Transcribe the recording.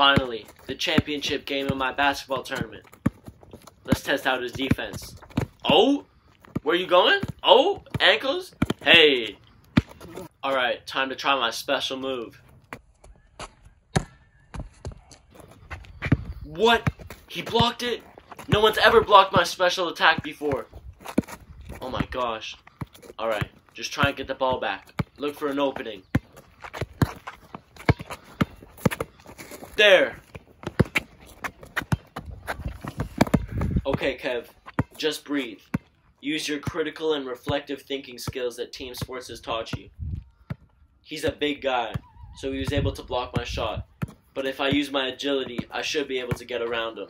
Finally, the championship game of my basketball tournament. Let's test out his defense. Oh, where you going? Oh, ankles? Hey. Alright, time to try my special move. What? He blocked it? No one's ever blocked my special attack before. Oh my gosh. Alright, just try and get the ball back. Look for an opening. There! Okay, Kev, just breathe. Use your critical and reflective thinking skills that team sports has taught you. He's a big guy, so he was able to block my shot. But if I use my agility, I should be able to get around him.